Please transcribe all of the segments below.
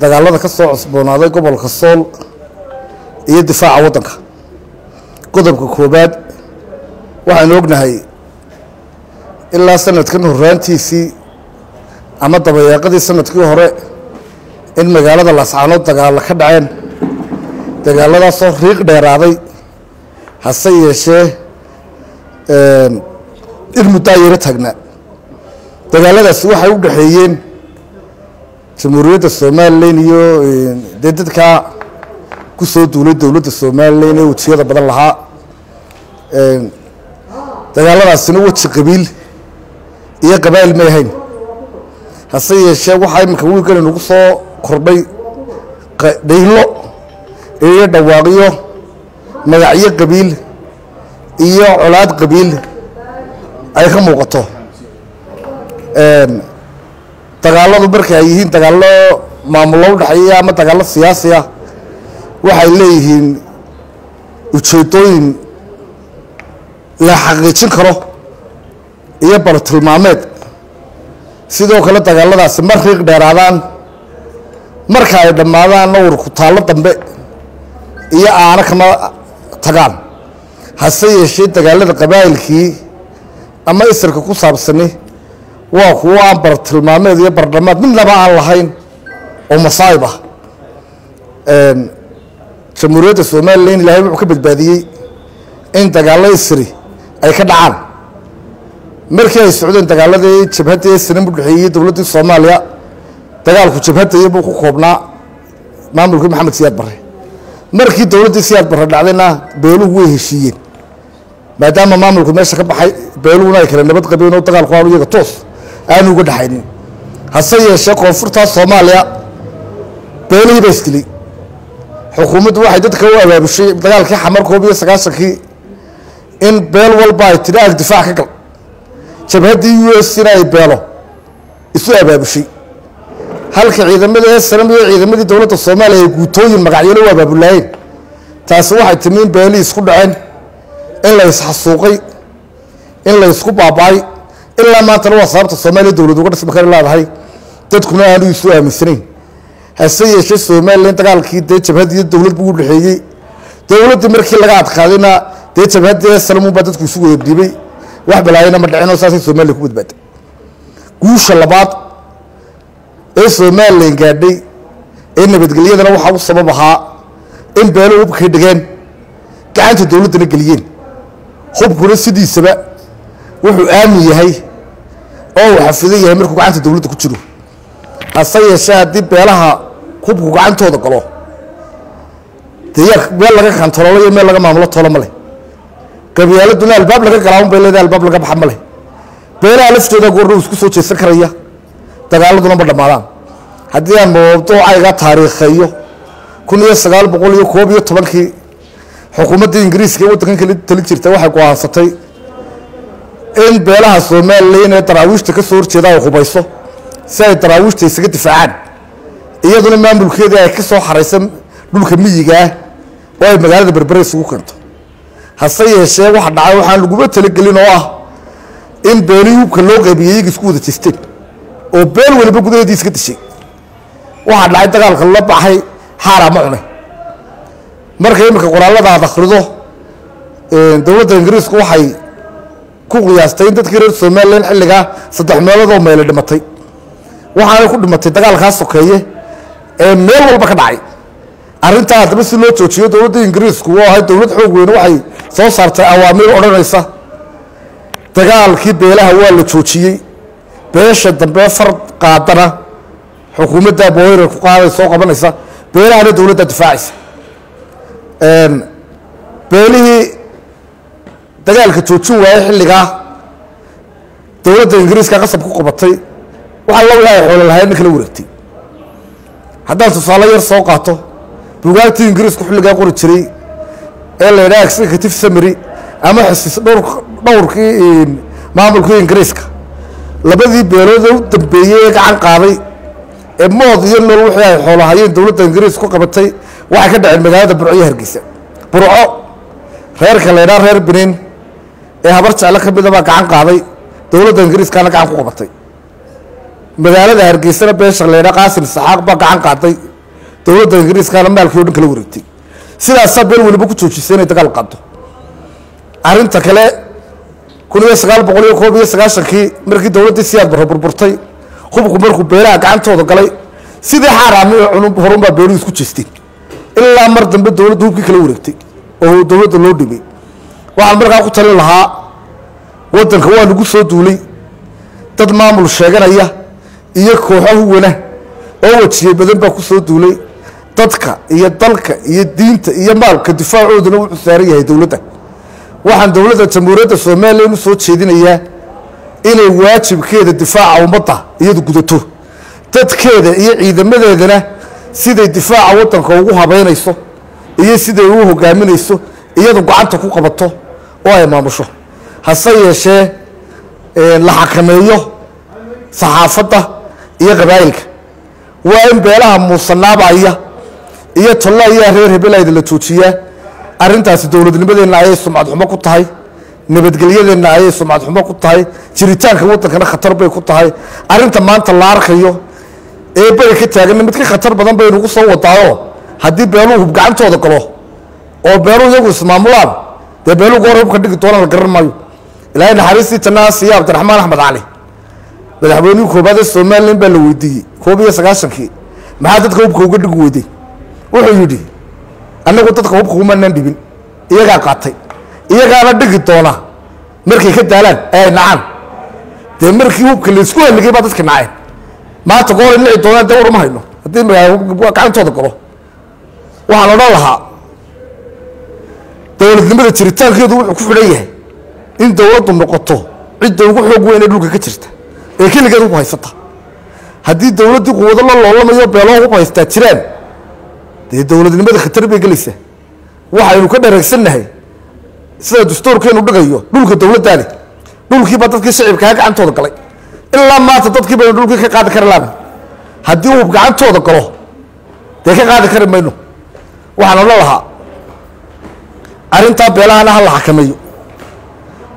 dagaalada ka soo cusboonaaday gobolka sool iyo difaaca waddanka. Qodobka koobaad waxaanu ognahay ilaa sanadkan horraantiisii ama dabayaaqadii sannadkii hore in magaalada laascaanood dagaalla ka dhaceen. Dagaalladaasoo riiq dheeraaday hase yeeshee in muddaa yaro taagnaa dagaalladaasi waxay u dhexeeyeen jamhuuriyadda somalilan iyo dee dadkaa ku soo duulay dowladda somalilan ee wejiyada badan lahaa dagaalladaasina weji qabiil iyo qabaa'il may ahayn. Hase yeeshee waxaa iminka wiilkan inagu soo kordhay dhaylo iyo dhawaaqyo magacyo qabiil iyo colaad qabiil ay ka muuqato dagaalladu marka ay yihiin dagaallo maamullo u dhexeeya ama dagaallo siyaasi ah waxay leeyihiin ujeeddooyin la xaqiijin karo iyo bartilmaameed. Sidoo kale dagaalladaasi mar riiq dheeraadaan marka ay dhammaadaanna warku taallo dambe iyo aano kama tagaan. Hase yeeshee dagaallada qabaa'ilkii ama isirka ku saabsani waa kuwo aan bartilmaameed iyo bardhamaad midnaba aan lahayn oo masaa'ib ah. Jamhuuriyadda somalilan ilaahay wuxuu ka badbaadiyey in dagaallo isri ay ka dhacaan. Markii ay socdeen dagaaladii jabhadda ee sanan u dhexeeyey dowladdii soomaaliya dagaalku jabhadda iyo ku koobnaa maamulkii maxamed siyaad barre. Markii dowladdii siyaad barre dhacdayna beeluhu way heshiiyeen maadaama maamulku meesha ka baxay beeluhuna ay kale nabad qabeen oo dagaalku aanu iyaga toos aanu uga dhexaynin hase yeeshee koonfurtaa soomaaliya beelihii baa isdilay xukuumaddu waxay dadka u abaabushay dagaalkii xamar koob iyo sagaashankii in beel walba ay tidhi ag difaac ka gal. Jabhaddii u s na ay beelo isu abaabushay. Halka ciidamada esanam iyo ciidamadii dowladda soomaaliya ay guutooyin magacyalo u abaabulaayeen taasi waxay timi in beelihii isku dhaceen in la isxasuuqay in la isku baaba'ay ilaa maantana waa sababta soomaaliya dowlad uga dhismi kari leedahay dadkuna aanu isu aaminsanayn hase yeeshee somalilan dagaalkii dee jabhaddiiyo dowlad buu u dhexeeyey dowladdii markii laga adkaadayna dee jabhaddii salamunbaa dadku isu wada dhiibay wax balaayana ma dhicinoo saasay somalilan ku badbaaday guusha labaad ee somalilan gaadhay ee nabadgelyadana waxaa u sabab ahaa in beelo hubkay dhigeen gacanta dowladdana geliyeen hubkuna sidiisaba wuxuu aamin yahay oo uu xafidan yahay markuu gacanta dowladda ku jiro. Hase yeeshee haddii beelaha hubku gacantooda galo dee meel laga kantaroolo iyo meel laga maamulo toolo ma leh. Qabyaaladuna albaab laga galaaun bay leedahay albaab laga baxa ma leh. Beelaha laftooda goorna isku soo jeesan karaya dagaaladuna ma dhammaadaan. Haddii aan mawduucayga taariikheeyo kun iyo sagaal boqol iyo koob iyo tobankii xukuumadda ingiriiska ee waddankan tali jirta waxay go'aansatay in beelaha somalilan ee daraawiishta ka soo horjeeda ay hubayso si ay daraawiishta isaga difaacaan. Iyaduna maamulkeedii ay ka soo xaraysan dhulka miyiga ah oo ay magaalada berbere isugu keento. Hase yeeshee waxa dhacay waxaan laguma talagelin oo ah in beelihii hubka loo qaybiyey iyaga isku wada jesteen oo beel waliba gudaheedii iska dishay. Waxaa dhacay dagaalka la baxay xaara ma cunay. Marka iminka qoraallada aad akhrido dowladda ingiriisku waxay ku qiyaastay in dadkii reer somalilan xilligaa saddex meelood oo meele dhimatay. Waxaanay ku dhimatay dagaalkaa sokeeye ee meel walba ka dhacay. Arrintaa haddaba si loo joojiyo dowladda ingiriisku oo ahay dowlad xoog weyne waxay soo saartay awaamiir odhanaysa. Dagaalkii beelaha waa la joojiyey. Beesha dambe far qaadana. Xukuumadda booyra ku qaaday soo qabanaysa. Beelahana dowladda difaacaysa. Beelihii dagaalka joojin waayey xilligaa dowladda ingiriiska qasab ku qabatay waxaa la ay xoolo lahaydna kala wareegtay. Haddaan tusaale yar soo qaato bugaagtii ingiriisku xilligaa qori jiray ee la yidhaha executive summary ama dhowr dhowrkii maamulkii ingiriiska labadii beelood ee u dambeeyey ee gacan qaaday ee mood iyo nool wixii ay xoolahayeen dowladda ingiriis ku qabatay waxay ka dhaceen magaalada burco iyo hargeysa. Burco reerka la ydhaha reer benin ee habar jeclo ka mida baa gacan qaaday. Dowladda ingiriiskaana gacan ku qabatay magaalada hargeysana beesha leydha qaasim saxaaq baa gacan qaaday. Dowladda ingiriiskana maalkii dhan kala wareegtay. Sidaasaa beel weliba ku joojisay inay dagaal qaado arrinta kale kun iyo sagaal boqol iyo koob iyo sagaashankii markii dowladdii siyaad barro burburtay hubku markuu beelaha gacantooda galay sidii xaaraami horunbaa beeluhu isku jeesteen. Ilaa mar dambe dowladda hubkii kala wareegtay oo dowladda loo dhibay waxaan markaa ku talin lahaa waddanka waa nagu soo duulay. Dad maamul sheeganaya iyo kooxo huwana oo wajiye badan baa ku soo duulay. Dadka iyo dalka iyo diinta iyo maalka difaacooduna wuxuu saaran yahay dowladda. Waxaan dowladda jamhuuriyadda somalilan u soo jeedinayaa inay waajibkeeda difaaca ummadda iyadu gudato. Dadkeeda iyo ciidamadeedana siday difaaca waddanka ugu habaynayso iyo siday u hogaaminayso iyadu gacanta ku qabato oo ay maamusho hase yeeshee la xakameeyo saxaafadda iyo qabaa'ilka. Waa in beelaha muusanaabaya iyo tolla iyo reer hebelayda la joojiyaa arrintaasi dowladnimadeenna ayay sumcad xumo ku tahay nabadgelyadeenna ayay sumcad xumo ku tahay jiritaanka waddankana khatar bay ku tahay. Arrinta maanta la arkayo ee beri ka taaganna mid ka khatar badan baynugu soo wadaayo. Haddii beeluhu hub gacantooda galo oo beeluhu iyagu ismaamulaan dee beeluhu goor hubka dhigi doona la garan maayo. Ilaahay naxariistii jannaha siiya cabdiraxmaan axmed cali madaxweynihii koobaad ee somalilan baa la weydiiyey koob iyo sagaashankii maxaa dadka hubka uga dhigi weyday wuxuu yidhi annagu dadka hubka umanaan dhibin iyagaa qaatay iyagaana dhigi doona. Markay ka daalaan ay nacaan. Dee markii hubka laysku halligay baa dadka naceen. Maanta goor ay nici doonaan dee warma hayno. Haddii gacantooda galo. Waxaan odhan lahaa dowladnimada jiritaankeedu wuxuu ku xidhan yahay in dowladdu noqoto cidda ugu xoog weyn ee dhulka ka jirta ee keligeed hub haysata. Haddii dowladdii quwado la loolamayo beeloo hub haystaa jiraan dee dowladnimada khatar bay gelaysaa. Waxaynu ka dhareegsannahay sida dastuurkeenu dhigayo dhulka dowladdaani. Dhulkiibaa dadkii shacibkaa gacantooda galay. Ilaa maanta dadkii baynu dhulkii ka qaadi kari laana haddii hub gacantooda galo dee ka qaadi kari mayno. Waxaan odhan lahaa arrintaa beelahana ha la xakameeyo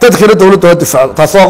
dadkana dowladda ha difaaco taasi waa